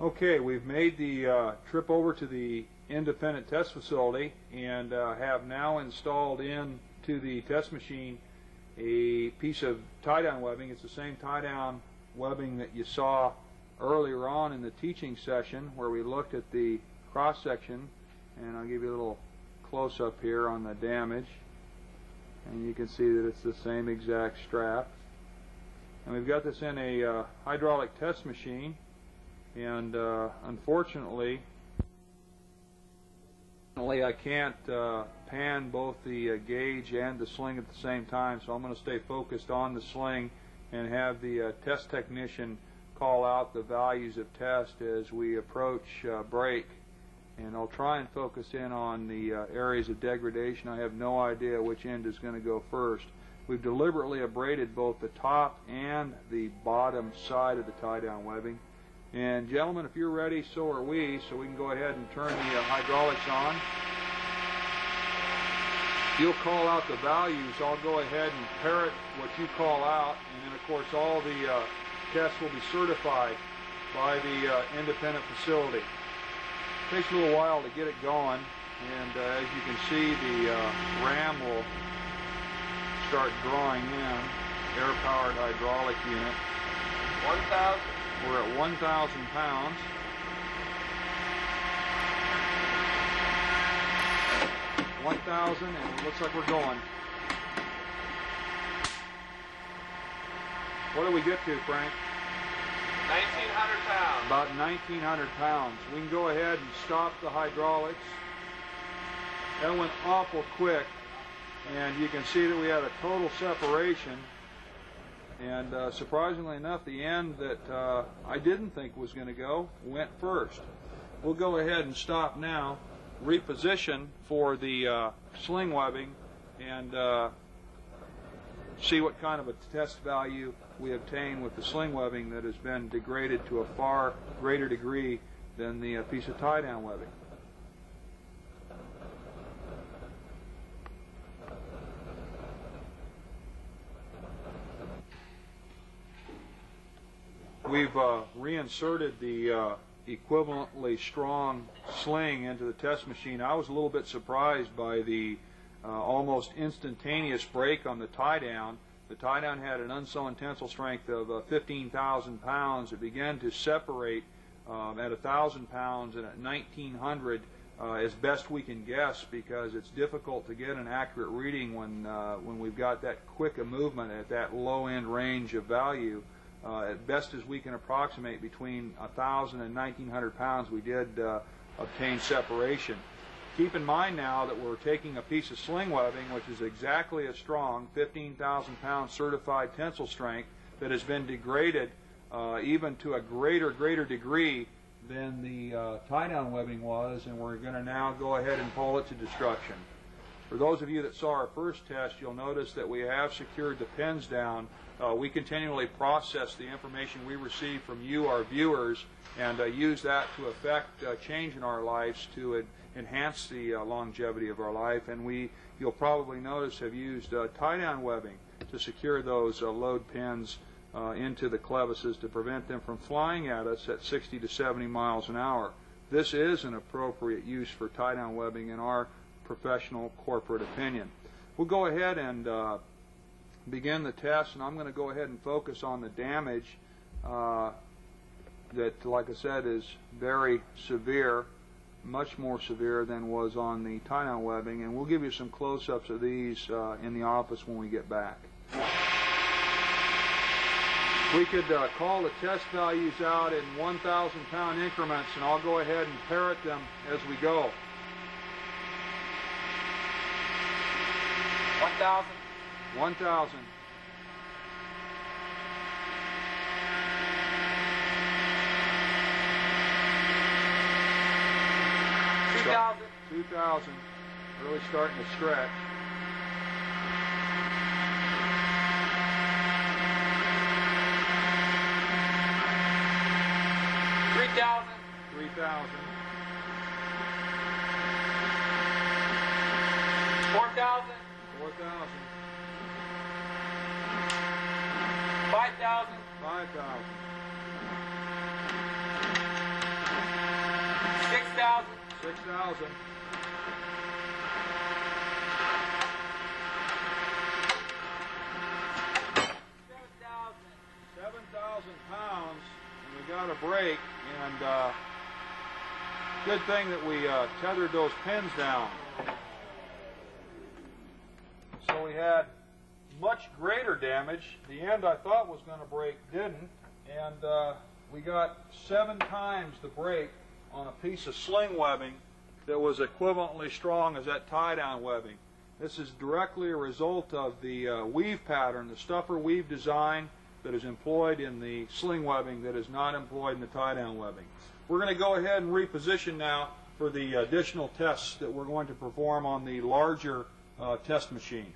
Okay, we've made the uh, trip over to the independent test facility and uh, have now installed into the test machine a piece of tie-down webbing. It's the same tie-down webbing that you saw earlier on in the teaching session where we looked at the cross-section and I'll give you a little close-up here on the damage. And you can see that it's the same exact strap. And we've got this in a uh, hydraulic test machine and uh, unfortunately I can't uh, pan both the uh, gauge and the sling at the same time so I'm going to stay focused on the sling and have the uh, test technician call out the values of test as we approach uh, break and I'll try and focus in on the uh, areas of degradation. I have no idea which end is going to go first. We've deliberately abraded both the top and the bottom side of the tie-down webbing. And gentlemen, if you're ready, so are we, so we can go ahead and turn the uh, hydraulics on. You'll call out the values. I'll go ahead and parrot what you call out, and then of course all the uh, tests will be certified by the uh, independent facility. It takes a little while to get it going, and uh, as you can see, the uh, ram will start drawing in. Air-powered hydraulic unit. 1,000. We're at 1,000 pounds. One thousand, and it looks like we're going. What do we get to, Frank? 1,900 pounds. About 1,900 pounds. We can go ahead and stop the hydraulics. That went awful quick, and you can see that we had a total separation. And uh, surprisingly enough, the end that uh, I didn't think was going to go went first. We'll go ahead and stop now, reposition for the uh, sling webbing, and uh, see what kind of a test value we obtain with the sling webbing that has been degraded to a far greater degree than the uh, piece of tie-down webbing. We've uh, reinserted the uh, equivalently strong sling into the test machine. I was a little bit surprised by the uh, almost instantaneous break on the tie down. The tie down had an unsewn tensile strength of uh, 15,000 pounds. It began to separate um, at 1,000 pounds and at 1,900 uh, as best we can guess because it's difficult to get an accurate reading when uh, when we've got that quick a movement at that low end range of value. Uh, at best as we can approximate between 1,000 and 1,900 pounds, we did uh, obtain separation. Keep in mind now that we're taking a piece of sling webbing, which is exactly as strong, 15,000 pound certified tensile strength, that has been degraded uh, even to a greater, greater degree than the uh, tie-down webbing was, and we're going to now go ahead and pull it to destruction. For those of you that saw our first test, you'll notice that we have secured the pins down. Uh, we continually process the information we receive from you, our viewers, and uh, use that to affect uh, change in our lives to enhance the uh, longevity of our life. And we, you'll probably notice, have used uh, tie-down webbing to secure those uh, load pins into the clevises to prevent them from flying at us at 60 to 70 miles an hour. This is an appropriate use for tie-down webbing in our professional corporate opinion. We'll go ahead and uh, begin the test, and I'm going to go ahead and focus on the damage uh, that, like I said, is very severe, much more severe than was on the tie-down webbing, and we'll give you some close-ups of these uh, in the office when we get back. We could uh, call the test values out in 1,000 pound increments, and I'll go ahead and parrot them as we go. 1,000. 1,000. Two thousand. 2,000. Really starting to stretch. Three thousand. 3,000. Four thousand. 4,000. Five thousand. 5,000. Six thousand. 6,000. Seven thousand. 7,000 pounds, and we got a break, and uh, good thing that we uh, tethered those pins down. We had much greater damage. The end I thought was going to break didn't, and uh, we got seven times the break on a piece of sling webbing that was equivalently strong as that tie-down webbing. This is directly a result of the uh, weave pattern, the stuffer weave design that is employed in the sling webbing that is not employed in the tie-down webbing. We're going to go ahead and reposition now for the additional tests that we're going to perform on the larger uh, test machine.